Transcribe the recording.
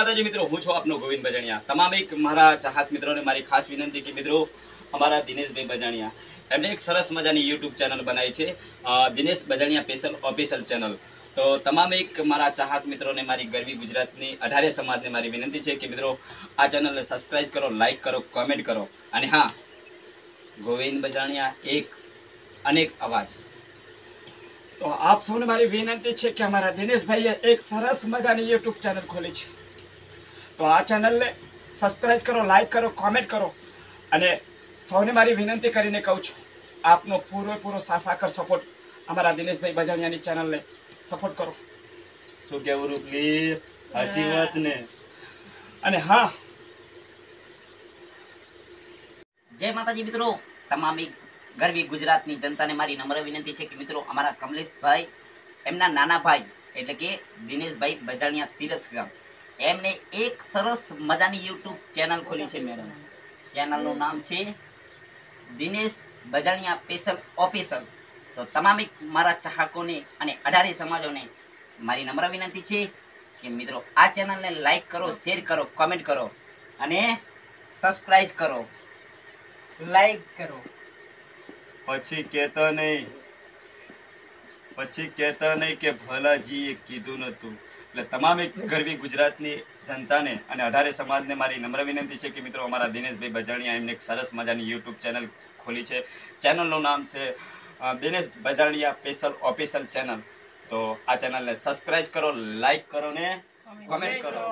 માતાજી મિત્રો, હું છું આપનો ગોવિંદ બજાણિયા. તમામ એક મારા ચાહક મિત્રોને મારી ખાસ વિનંતી કે મિત્રો, અમારા દિનેશભાઈ બજાણિયા એમણે એક સરસ મજાની યુટ્યુબ ચેનલ બનાવી છે Dinesh Bajaniya special official channel. તો તમામ એક મારા ચાહક મિત્રોને મારી ગરવી ગુજરાતની અઢારે સમાજને મારી વિનંતી છે કે મિત્રો, આ ચેનલને સબસ્ક્રાઈબ કરો લાઈક કરો કોમેન્ટ કરો. અને હા, ગોવિંદ બજાણિયા, એક અનેક અવાજ. તો આપ સૌને મારી વિનંતી છે કે અમારા દિનેશભાઈએ એક સરસ મજાની યુટ્યુબ ચેનલ ખોલી છે. તો આ ચેનલને સબસ્ક્રાઈબ કરો લાઈક કરો કોમેન્ટ કરો. અને સૌને મારી વિનંતી કરીને કહું છું આપનો પૂરેપૂરો સાસાકર સપોર્ટ અમારા દિનેશભાઈ બજાણિયાની ચેનલને સપોર્ટ કરો. શું કેવું રૂપલી? સાચી વાત ને? અને હા. જય માતાજી મિત્રો તમામ ગરવી ગુજરાતની જનતાને મારી નમ્ર વિનંતી છે કે મિત્રો અમારા કમલેશભાઈ એમના નાના ભાઈ એટલે કે દિનેશભાઈ બજાણિયા તીરથગામ. એમને એક સરસ મજાની યુટ્યુબ ચેનલ ખોલી છે મેડમ ચેનલનું નામ છે દિનેશ બજાણિયા સ્પેશિયલ ઓફિસર તો તમામ મારા ચાહકોને અને અઢારી સમાજોને મારી નમ્ર વિનંતી છે કે મિત્રો આ ચેનલને લાઈક કરો શેર કરો કોમેન્ટ કરો અને સબસ્ક્રાઇબ કરો. લાઈક કરો. પછી કહેતો નહીં પછી કહેતા નહીં કે ભલાજીએ કીધું નતું. એટલે તમામ એક ગરવી ગુજરાતની જનતાને અને અઢારે સમાજને મારી નમ્ર વિનંતી છે કે મિત્રો અમારા દિનેશભાઈ બજાણિયા એમને એક સરસ મજાની યુટ્યુબ ચેનલ ખોલી છે. ચેનલનું નામ છે Dinesh Bajaniya special official channel. તો આ ચેનલને સબસ્ક્રાઇબ કરો લાઈક કરો ને કોમેન્ટ કરો.